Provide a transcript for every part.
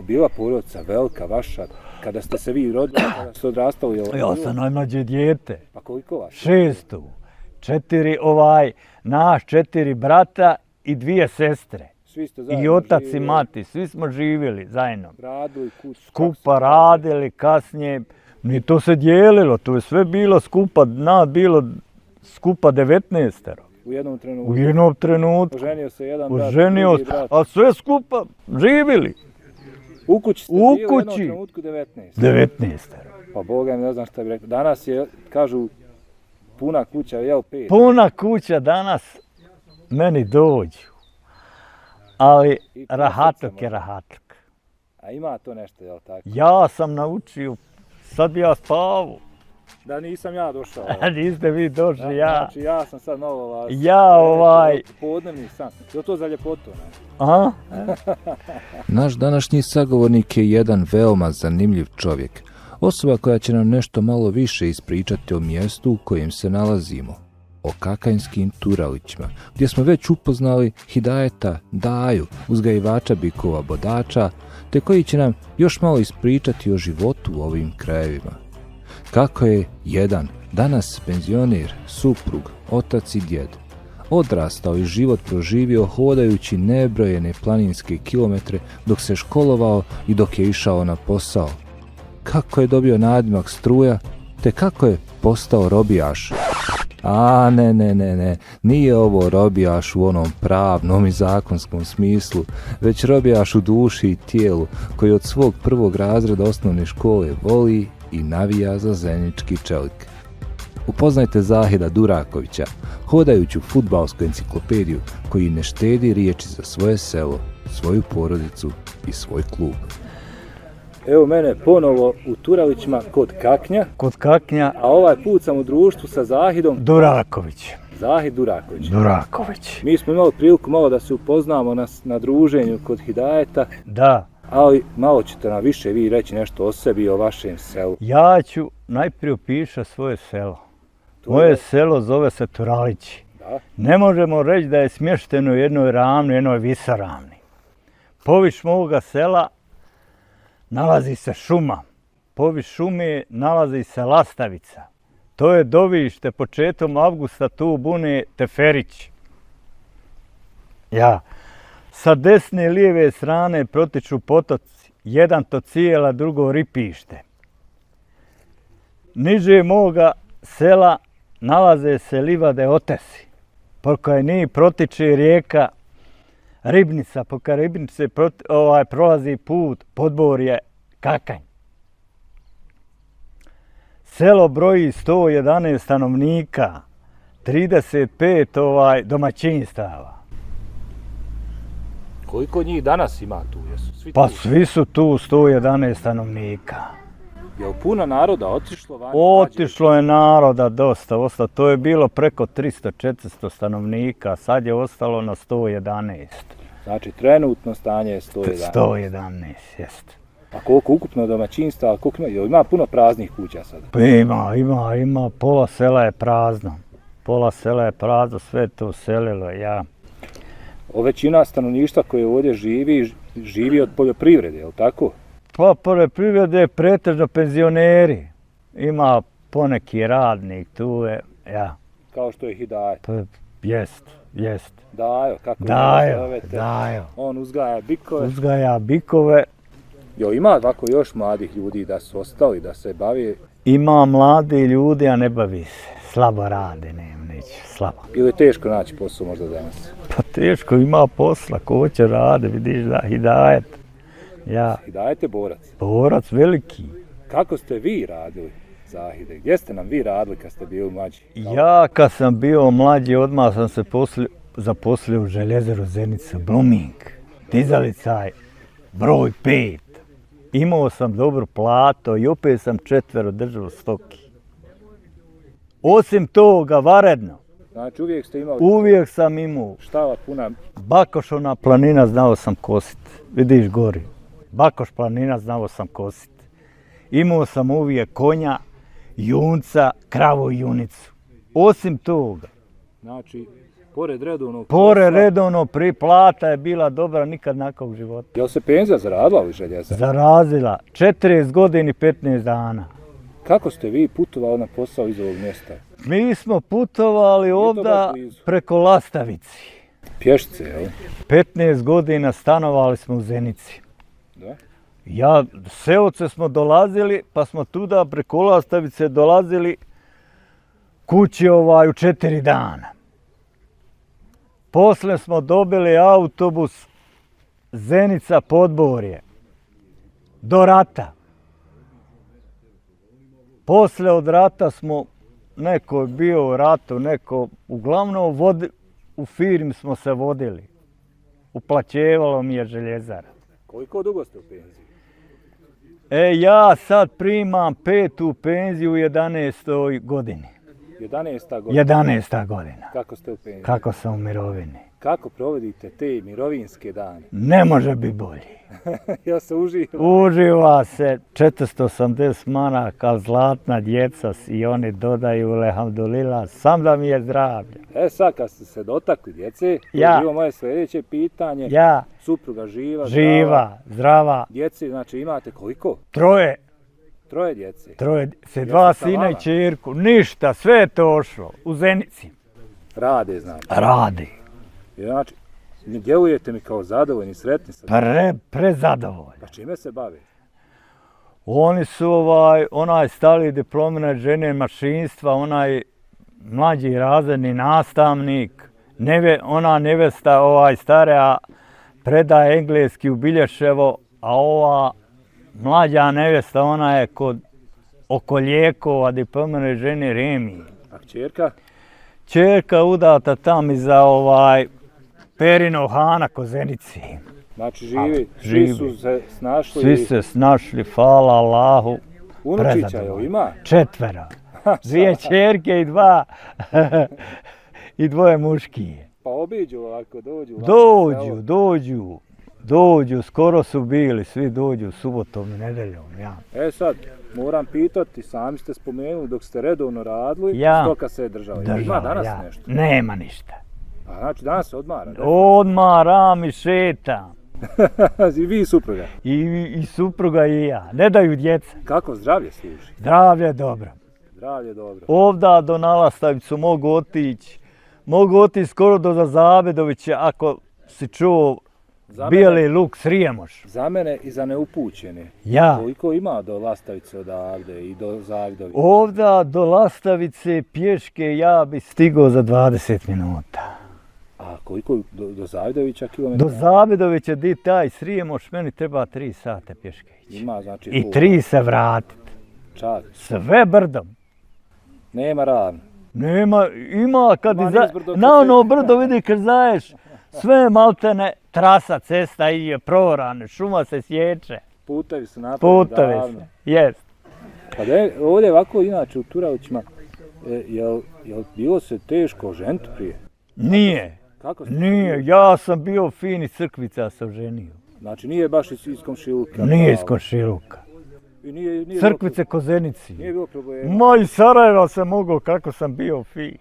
Bila porodica velika vaša, kada ste se vi rodili, kada ste odrastali? Jel, Ja sam najmlađe dijete. Pa koliko vaš? Šestu. Četiri ovaj, naš četiri brata i dvije sestre. Svi ste zajedno I otac i živjeli, mati, svi smo živjeli zajedno. Radili kuć. Skupa radili, kasnije, ni to se dijelilo, to je sve bilo skupa, na, bilo skupa 19 U jednom trenutku. U jednom trenutku. Oženio se jedan brat, Oženio se, a sve skupa živjeli. U kući ste U bili u jednom kući. trenutku 19. 19 Pa Boga mi ne znam šta bi rekao. Danas je, kažu, puna kuća, jel, pet. Puna kuća danas meni dođu. Ali rahatok je rahatok. A ima to nešto, jel tako? Ja sam naučio, sad bi ja spavao. Da nisam ja došao. A niste vi došli, ja. Znači, ja sam sad malo vas... Ja, ovaj- Podnevni. Je li to za ljepotu, ne? A? Naš današnji sagovornik je jedan veoma zanimljiv čovjek. Osoba koja će nam nešto malo više ispričati o mjestu u kojem se nalazimo. O Kakajnskim Turalićima, gdje smo već upoznali Hidajeta, Daju, uzgajivača bikova bodača, te koji će nam još malo ispričati o životu u ovim krajevima. Kako je jedan, danas penzioner, suprug, otac i djed, odrastao i život proživio hodajući nebrojene planinske kilometre dok se školovao i dok je išao na posao. Kako je dobio nadimak struja, te kako je postao robijaš. A ne, ne, ne, ne, nije ovo robijaš u onom pravnom i zakonskom smislu, već robijaš u duši i tijelu, koji od svog prvog razreda osnovne škole voli i navija za zenički čelik. Upoznajte Zahida Durakovića, hodajuću futbalsku enciklopediju koji ne štedi riječi za svoje selo, svoju porodicu i svoj klub. Evo mene ponovo u Turalićima kod Kaknja, Kod kaknja a ovaj put sam u društvu sa Zahidom, Duraković. Zahid Duraković. Duraković. Mi smo imali priliku malo da se upoznamo na, na druženju kod Hidajeta, Da, ali malo ćete nam više vi reći nešto o sebi i o vašem selu. ja ću najprije opiša svoje selo. To Moje je- selo zove se Turalići. Da, Ne možemo reći da je smješteno u jednoj ravni, jednoj visoravni. Poviš moga sela nalazi se šuma. Poviš šume nalazi se lastavica. To je dovište početom avgusta tu bune Teferić. Ja. Sa desne i lijeve strane protiču potoci. Jedan to cijela, drugo ripište. Niže moga sela nalaze se livade otesi. Pokraj ni protiče rijeka Ribnica, pokraj Ribnice proti, ovaj, prolazi put, podborje Kakanj. Selo broji 111 stanovnika, 35 ovaj, domaćinstava koliko njih danas ima tu? Jesu svi Pa tu? svi su tu 111 stanovnika. Je li puno naroda otišlo van? Otišlo je naroda dosta, osta, to je bilo preko 300-400 stanovnika, sad je ostalo na 111. Znači, trenutno stanje je 111. 111, jeste. A koliko ukupno domaćinstva, koliko ima, ima puno praznih kuća sada? Pa ima, ima, ima, pola sela je prazno. Pola sela je prazno, sve to selilo, ja. O većina stanovništva koje ovdje živi, živi od poljoprivrede, je li tako? Pa poljoprivrede je pretežno penzioneri. Ima poneki radnik tu je, ja. Kao što je Hidajet. Pa jest, jest. Dajo, kako Dajo, zovete? dajo. On uzgaja bikove. Uzgaja bikove, Jo, ima ovako još mladih ljudi da su ostali, da se bavi, ima mladi ljudi, a ne bavi se. Slabo rade, nema neće, slabo. ili je teško naći posao možda danas. Pa teško ima posla, ko će rade, vidiš da hidajet. Ja, Hidajet je borac. borac veliki. Kako ste vi radili, Zahide? Gdje ste nam vi radili kad ste bili mlađi? Ja kad sam bio mlađi, odmah sam se posli, zaposlio u željezeru Zenica Blooming. Dizalicaj, broj pet. Imao sam dobru plato i opet sam četvero držao stoki. Osim toga, varedno, Znači uvijek ste imali uvijek sam imao štala puna Bakošona planina znao sam kosit. Vidiš gori. Bakoš planina znao sam kosit. Imao sam uvijek konja, junca, kravu i junicu. Osim toga, Znači, Pored redovnog Pore posla, redovno pri plata je bila dobra nikad nakon života. Jel se penzija zaradila u željezari? Zarazila 40 godina i 15 dana. Kako ste vi putovali na posao iz ovog mjesta? Mi smo putovali to ovda preko Lastavici. Pješice, jel? 15 godina stanovali smo u Zenici. Da? Ja, seoce smo dolazili, pa smo tuda preko Lastavice dolazili kući ovaj u četiri dana. Posle smo dobili autobus Zenica Podborje do rata. Posle od rata smo, neko je bio u ratu, neko, uglavnom vodi, u firmi smo se vodili. Uplaćevalo mi je željezara. Koliko dugo ste u penziji? E, ja sad primam petu penziju u 11. godini. 11. godina. 11. godina. Kako ste u penziji? Kako sam u mirovini. Kako provodite te mirovinske dane? Ne može biti bolji. ja se uživam. Uživa se 480 maraka, zlatna djeca i oni dodaju lehamdulila, sam da mi je zdravlje. E sad kad ste se dotakli djece, Ja. je bilo moje sljedeće pitanje. Ja, Supruga živa, zdrava. živa, zdrava, Djece, znači imate koliko? troje, Troje djece. troje, se dva sina i čerku, ništa, sve je to ošlo, u Zenici. Rade, znači. Radi, I Znači, ne djelujete mi kao zadovoljni, sretni sa pre, prezadovoljno. Pa čime se bave? Oni su ovaj, onaj stali diplomirane žene mašinstva, onaj mlađi razredni nastavnik, neve, ona nevesta ovaj stara predaje engleski u Bilješevo, a ova mlađa nevesta ona je kod oko lijekova diplomirane žene Remi. A kćerka? Čerka udata tam iza ovaj Perino Hana Kozenici. Znači živi, svi živi. su se snašli. Svi se snašli, hvala Allahu, Unučića prezadovoljni. ima? četvera. Dvije čerke i dva i dvoje muški. Pa obiđu ovako, dođu. ovako Dođu, dođu, dođu, skoro su bili, svi dođu subotom i nedeljom. Ja. E sad, moram pitati, sami ste spomenuli dok ste redovno radili, Ja. stoka se je držala. Jel Ima danas ja. nešto? Nema ništa. A znači danas se odmara. ne? Odmaram i šetam. I vi i supruga. I, I supruga i ja. Ne daju djeca. Kako zdravlje služi? Zdravlje dobro. Zdravlje dobro. Ovda do Nalastavicu mogu otići. Mogu otići skoro do Zazabedovića ako si čuo Za bijeli luk Srijemoš. Za mene i za neupućene. Ja. Koliko ima do Lastavice odavde i do Zavidovića? Ovda do Lastavice pješke ja bi stigao za 20 minuta. A koliko do, do Zavidovića kilometra? Do Zabedovića di taj Srijemoš meni treba 3 sata pješke ići. Ima znači I tu 3 se vratiti. Čak. Sve brdom. Nema ravno. Nema, ima kad iza, brdo na ono brdo vidi kad zaješ, sve maltene, trasa, cesta i je prorane, šuma se sječe, Putevi su napravljeni putovi davno. se, jest. Pa da je, ovdje ovako inače u Turavićima, e, jel, jel bilo se teško žentu prije? Nije, Kako ste nije, ja sam bio fin iz crkvica sam ženio. Znači nije baš iz, iz komšiluka. Nije iz pravo. Košiluka. I nije, nije Crkvice Bilo, Kozenici. nije bilo problema. Ma iz Sarajeva sam mogao kako sam bio fin.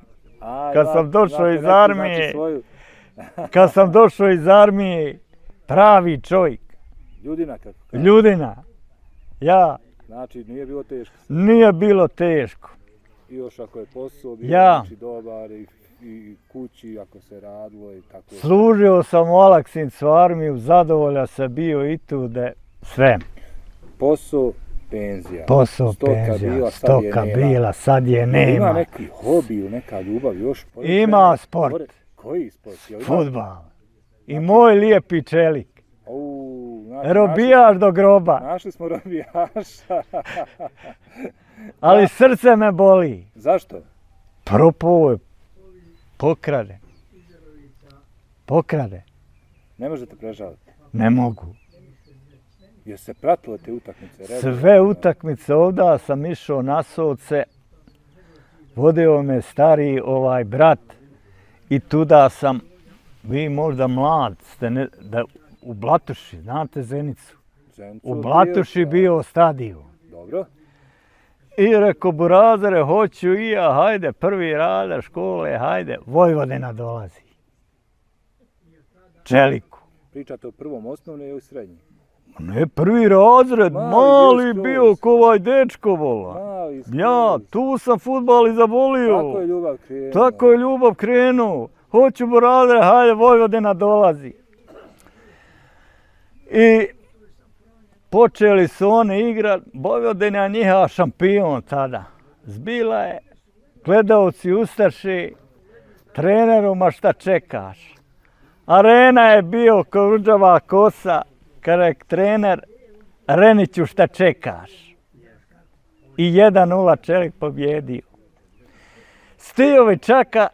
Kad sam došao iz armije. Znači, svoju Kad sam došao iz armije, pravi čovjek, ljudina kako kaže. ljudina. Ja, Znači nije bilo teško. nije bilo teško. I još ako je posao bio Ja. znači, dobar i, i kući ako se radilo i tako. Služio sam u Alaksincu armiju, zadovolja se bio i tu da sve. Posao, penzija. Posao, Stoka penzija, bila, sad je stoka nema. bila, sad je Ima nema. neki hobi, neka ljubav još? Ima sport. Pored- Koji sport? Ima? Futbal. I moj lijepi čelik. Au, znači, Robijaš do groba, Našli, našli smo robijaša. ali srce me boli. Zašto? Propao je. Pokrade. Pokrade. Ne možete prežaliti. Ne mogu. Jer se pratilo te utakmice? Sve utakmice ovda sam išao na soce. Vodio me stari ovaj brat i tuda sam, vi možda mlad ste, ne, da, u Blatuši, znate Zenicu? Zencu U bio, Blatuši da. bio stadion. Dobro. I reko, burazere, hoću i ja, hajde, prvi rada škole, hajde, Vojvodina dolazi. Čeliku. Pričate o prvom osnovne ili srednji? Ne prvi razred, Mali mali, bio bio ko ovaj dečko vola. Ja, tu sam futbal i zavolio. Tako je ljubav krenula. Tako je ljubav krenuo. Hoću Boradre, hajde Vojvodina dolazi. I počeli su oni igrat, Vojvodina je njihova šampion tada. Zbila je, gledalci ustaši, treneru ma šta čekaš. Arena je bio kruđava kosa, kada je trener Reniću šta čekaš. I 1-0 čelik pobjedio. Stijovi Čaka,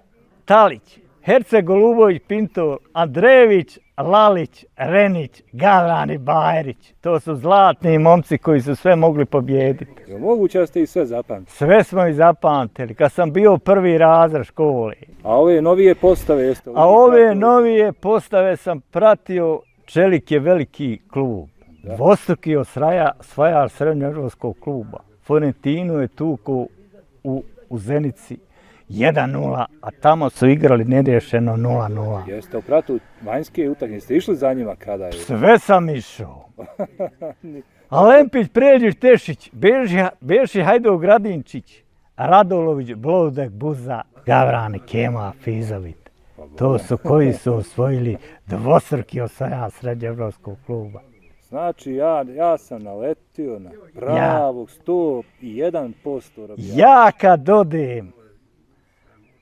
Talić, Herce Golubović, Pinto, Andrejević, Lalić, Renić, Gavran i Bajrić. To su zlatni momci koji su sve mogli pobijediti. Je moguće da ste i sve zapamtili? Sve smo i zapamtili. Kad sam bio prvi razred škole. A ove novije postave jeste... A ove novije postave sam pratio. Čelik je veliki klub. Da. Dvostruki osvaja, osvajar srednjoevropskog kluba. Forentinu je tu ko u, u Zenici 1-0, a tamo su igrali nerješeno 0-0. Jeste u pratu vanjske utakmice, ste išli za njima kada je? Sve sam išao. A Lempić, Pređić, Tešić, beži, beži Hajdov Gradinčić, Radolović, Blodek, Buza, Gavrani, Kema, Fizovit. To su koji su osvojili dvostruki osvaja srednjoevropskog kluba. Znači, ja, ja sam naletio na pravog 101% robijača. Ja kad odem,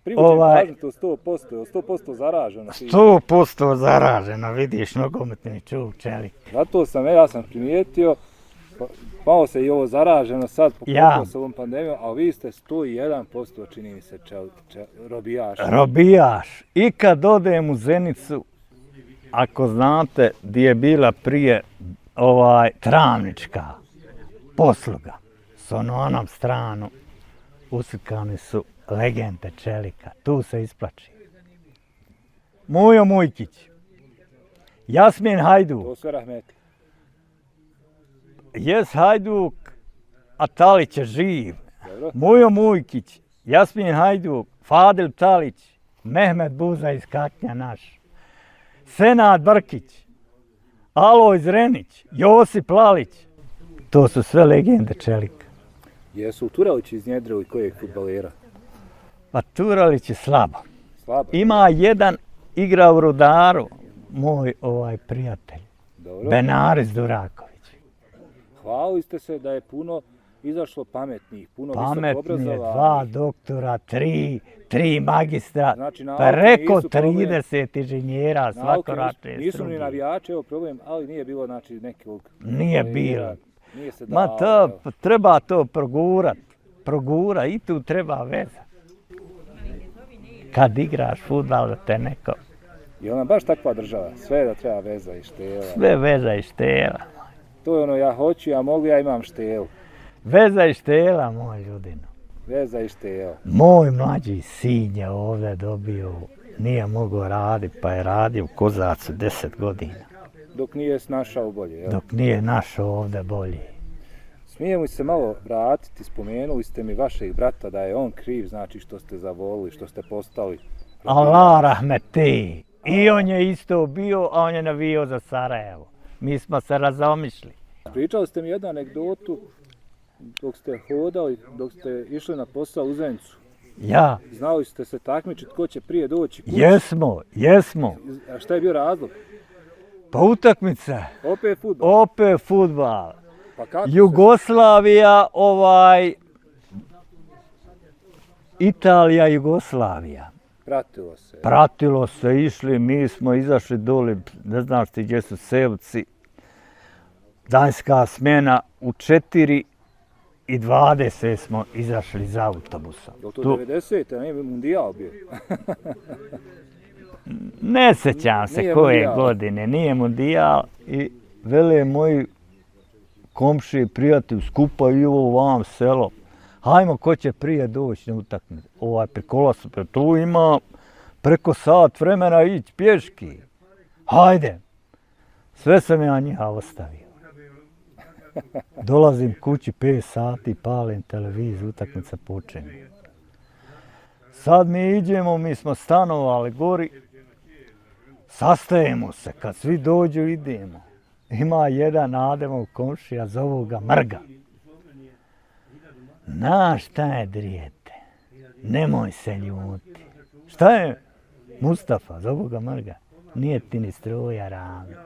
Privuđen ovaj- to 100%, je 100% zaraženo. ti. 100% zaraženo, vidiš nogometni čuv čelik. Zato sam, e, ja sam primijetio, pa- malo se i ovo zaraženo sad Ja. poklopio s ovom pandemijom, a vi ste 101% čini mi se čel, čel, robijaš. Robijaš. I kad odem u Zenicu, ako znate gdje je bila prije ovaj travnička posluga, s onom stranu uslikani su legende Čelika. Tu se isplači. Mujo Mujkić, Jasmin Hajduk, To sve rahmetli. Jes Hajduk, a Talić je živ. Dobro? Mujo Mujkić, Jasmin Hajduk, Fadil Talić, Mehmet Buza iz Kaknja naš, Senad Brkić, Aloj Zrenić, Josip Lalić. To su sve legende Čelika. Jesu Turalić iznjedrili kojeg futbalera? Pa Turalić je slabo. Slabo. Ima jedan igra u Rudaru, moj ovaj prijatelj, Dobro. Benaris Duraković. Hvalili ste se da je puno izašlo pametnih, puno Pametni visoko je, obrazovanih. dva doktora, tri, tri magistra, Znači, nauke preko nisu problem. 30 inženjera, Nauke svakoračne nisu, nisu ni navijači, evo problem, ali nije bilo znači nekog... Nije bilo. Nije se Ma dalo, to, treba to progurat. Progura i tu treba veza. Kad igraš futbal da te neko, I ona baš takva država, sve da treba veza i štela. sve veza i štela. To je ono, ja hoću, ja mogu, ja imam štelu. Veza i štela, moj ljudino. Veza i štela. Moj mlađi sin je ovdje dobio, nije mogao raditi, pa je radio u Kozacu 10 godina. Dok nije snašao bolje, jel? Dok nije našao ovdje bolji. Smijemo se malo vratiti, spomenuli ste mi vašeg brata da je on kriv, znači što ste zavolili, što ste postali. Allah rahmeti. I on je isto bio, a on je navio za Sarajevo. Mi smo se razomišli. Pričali ste mi jednu anegdotu dok ste hodali, dok ste išli na posao u Zenicu. Ja, Znali ste se takmičiti ko će prije doći kući. jesmo, jesmo. A šta je bio razlog? Pa utakmica, Opet futbol. opet futbal. Pa Jugoslavija, ovaj... Italija, Jugoslavija. Pratilo se. Pratilo se, išli, mi smo izašli dole, ne znaš ti gdje su Sevci. Danjska smjena u 4 i 20 smo izašli za autobusom. Je to Tu- 90. a nije mundijal bio? Ne sećam se Nije koje mundijal. godine, nije mundijal i vele moji komši prijatelji skupa i ovo vam selo. Hajmo ko će prije doći na utakmicu. Ovaj prikola su, pa tu ima preko sat vremena ići pješki. Hajde. Sve sam ja njiha ostavio. Dolazim kući 5 sati, palim televiziju, utakmica počinje. Sad mi iđemo, mi smo stanovali gori, Sastajemo se, kad svi dođu idemo. Ima jedan Ademov komšija, zovu ga Mrga. Na šta je drijete? Nemoj se ljuti. Šta je? Mustafa, zovu ga Mrga. Nije ti ni struja ravna.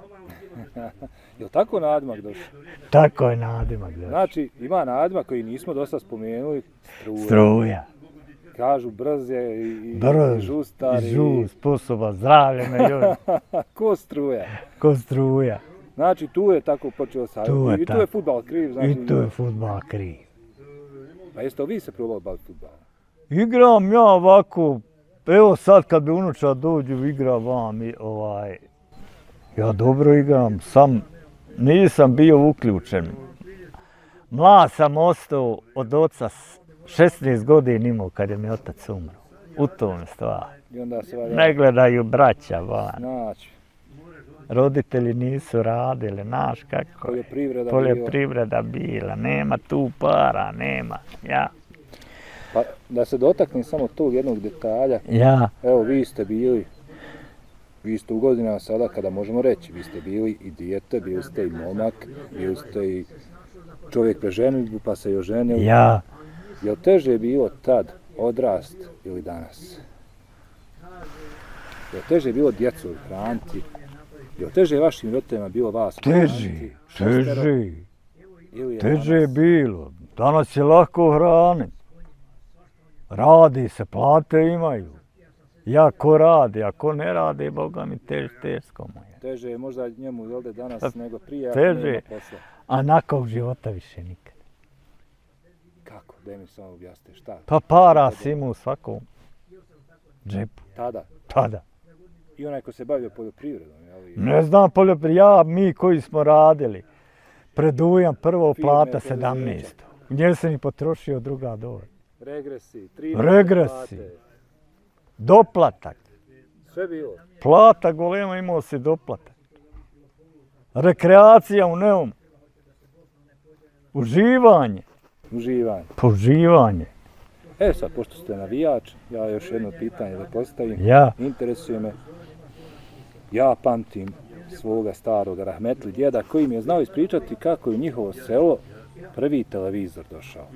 Je li tako nadimak došao? Tako je nadimak došao. Znači, ima nadimak koji nismo dosta spomenuli, struja. Struja. Kažu brze i, i, Brz, i žustar. i žus, sposoba, zdravlje me. Ko struja. Ko struja. Znači, tu je tako počeo sa... Tu je I tu je futbal kriv, znači... I to je futbal kriv. Pa jeste li vi se probali baviti futbalom? Igram ja ovako, evo sad kad bi unuča dođu igra vam i ovaj, ja dobro igram, sam nisam bio uključen. Mlad sam ostao od oca s 16 godina imao kad je mi otac umro. U tome stvar. I onda se valja... Ne gledaju braća van. Znači, Roditelji nisu radili, znaš kako je. poljoprivreda Poljoprivreda bila, nema tu para, nema. Ja, Pa da se dotaknem samo tog jednog detalja. ja, Evo, vi ste bili, vi ste u godinama sada kada možemo reći, vi ste bili i dijete, bili ste i momak, bili ste i čovjek pre ženitbu pa se i oženili. ja. Je li teže bilo tad odrast ili danas? Je li teže bilo djecu hraniti? Je li teže vašim roditeljima bilo vas Teži, teži. Je Teže je bilo. Danas je lako hraniti. Radi se, plate imaju. Ja ko radi, a ko ne radi, Boga mi tež, teško mu je. Teže je možda njemu jel da danas Pa, nego prije, teže. posla. A nakog života više nikad. Kako? Da mi samo objasnite šta? Pa para si imao u svakom džepu. Tada. Tada. I onaj ko se bavio poljoprivredom, jel? Ne znam poljoprivreda, ja, mi koji smo radili, predujam prvo plata preduzeća. 17. Nje se ni potrošio druga dole. Regresi, tri Regresi. Doplatak. Sve bilo. Plata golema imao si doplatak. Rekreacija u neum. Uživanje. Uživanje. Poživanje. E sad, pošto ste navijač, ja još jedno pitanje da postavim. Ja. Interesuje me. Ja pamtim svoga starog rahmetli djeda koji mi je znao ispričati kako je u njihovo selo prvi televizor došao.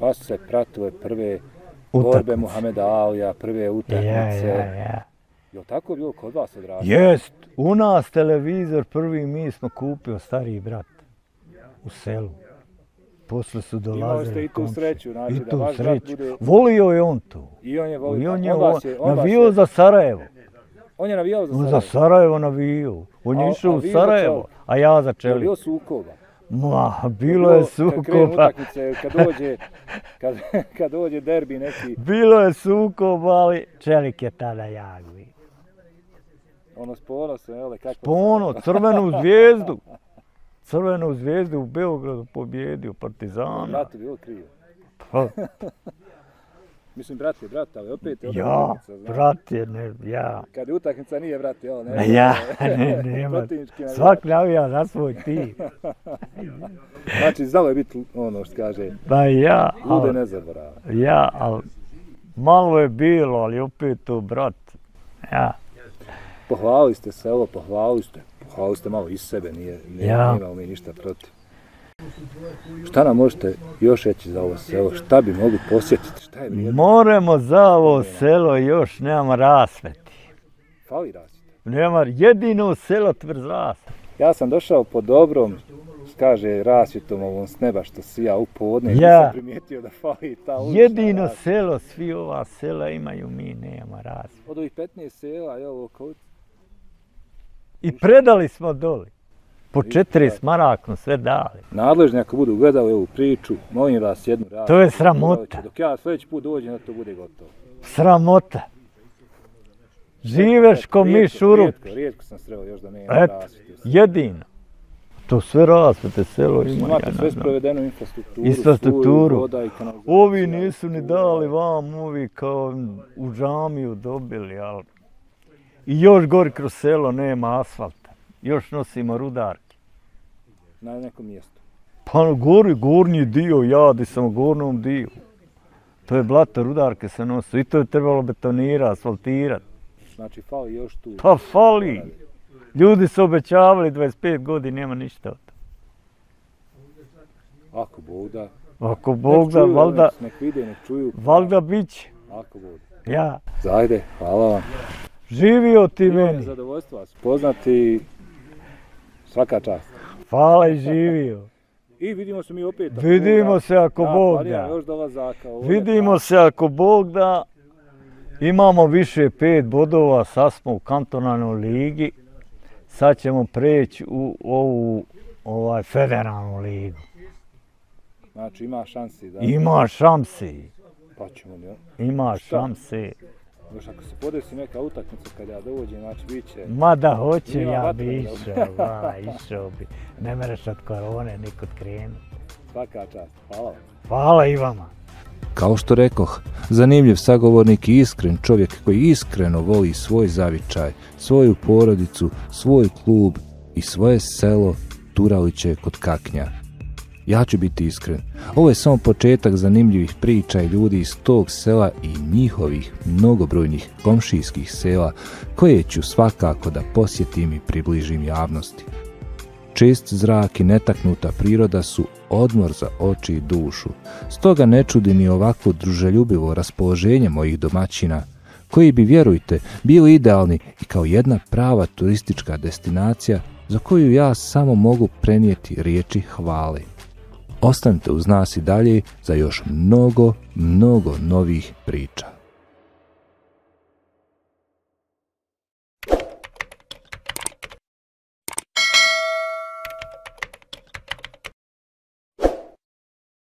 Pa su se pratile prve borbe Utakmice. Muhameda Alija, prve utakmice. Ja, ja, ja. Je li tako bilo kod vas odrastao? Jest. U nas televizor prvi mi smo kupio stariji brat. U selu. Posle su dolazili Imali ste i tu sreću, znači I da tu brat sreću. bude- Volio je on to. I on je volio. I on je on on, je, on vas navio je, za Sarajevo. On je navijao za On Sarajevo. za Sarajevo navio. On je išao u Sarajevo, a ja za Je Čelik. bilo sukoba? Ma, bilo je Kad sukoba. utakmice, kad dođe, kad, kad dođe derbi neki, Bilo je sukoba, ali Čelik je tada jak bio. ono s ponosom, jel, kako... Pono, crvenu zvijezdu. Crvenu zvijezdu u Beogradu pobjedio Partizana. Bratu bilo krivo. Pa, Mislim, brat je brat, ali opet je ja, brat je, ne, ja. Kad je utakmica nije brat, jel, ne? Ja, ne, nema. Svak navija za svoj tim. Znači, znalo je biti ono što kaže, Pa ja, lude ne zaborava. ja, ali malo je bilo, ali opet to brat. Ja, Pohvalili ste selo, pohvalili ste, pohvalili ste malo iz sebe, nije, nije, Ja. nemamo mi ništa protiv. Šta nam možete još reći za ovo selo? Šta bi mogli posjetiti? Šta je vrijedno? moramo za ovo selo još nema rasveti. Fali rasvjeta. Nema jedino selo tvrz rasveti. Ja sam došao po dobrom, kaže rasvjetom ovom s neba što sija u podne. Ja. Nisam primijetio da fali ta ulična Jedino rasvjeta. selo, svi ova sela imaju, mi nema rasveti. Od ovih 15 sela, jel, u okolici, I predali smo doli. Po Ništa. četiri smaraknu sve dali. nadležni ako budu gledali ovu priču, molim vas jednu rasvjetu. To je sramota. Dok ja sljedeći put dođem da to bude gotovo. Sramota. Živeš ko u rupi. Rijetko, rijetko sam sreo još da nema Eto, rasvjete. jedino. To sve rasvete selo ima. Imate sve sprovedenu infrastrukturu, Infrastrukturu. voda i. Ovi nisu ni dali vam, ovi kao u džamiju dobili, ali... I još gori kroz selo nema asfalta. Još nosimo rudarke. Na nekom mjestu. Pa gori, gornji dio, ja di sam u gornom dio. To je blato, rudarke se nosu. I to je trebalo betonirati, asfaltirati. Znači, fali još tu. Pa fali. Ljudi su obećavali 25 godina, nema ništa od toga. Ako Bog da. Ako Bog da, valjda, Nek, vide, nek čuju. valjda bit će. Ako Bog da. Ja, Zajde, hvala vam. živio ti Bilo meni. zadovoljstvo vas poznati. Svaka čast. Hvala i živio. I vidimo se mi opet. Vidimo da. se ako Ja Bog da. još dolazaka. ovdje. Vidimo se ako Bog da. Imamo više pet bodova, sad smo u kantonalnoj ligi. Sad ćemo preći u ovu ovaj federalnu ligu. Znači, ima šansi da... Ima šansi, Pa ćemo, ne? ima šansi. Još ako se podesi neka utakmica kad ja dođem, znači bit će... Ma da hoće, ja bi išao, ba, išao bi. Ne mereš od korone nikud krenu. Svaka čast. Hvala vam. Hvala i vama. Kao što rekoh, zanimljiv sagovornik i iskren čovjek koji iskreno voli svoj zavičaj, svoju porodicu, svoj klub i svoje selo Turaliće kod Kaknja. Ja ću biti iskren. Ovo je samo početak zanimljivih priča i ljudi iz tog sela i njihovih mnogobrojnih komšijskih sela koje ću svakako da posjetim i približim javnosti. Čist zrak i netaknuta priroda su odmor za oči i dušu. Stoga ne čudi ni ovako druželjubivo raspoloženje mojih domaćina, koji bi, vjerujte, bili idealni i kao jedna prava turistička destinacija za koju ja samo mogu prenijeti riječi hvale. Ostanite uz nas i dalje za još mnogo, mnogo novih priča.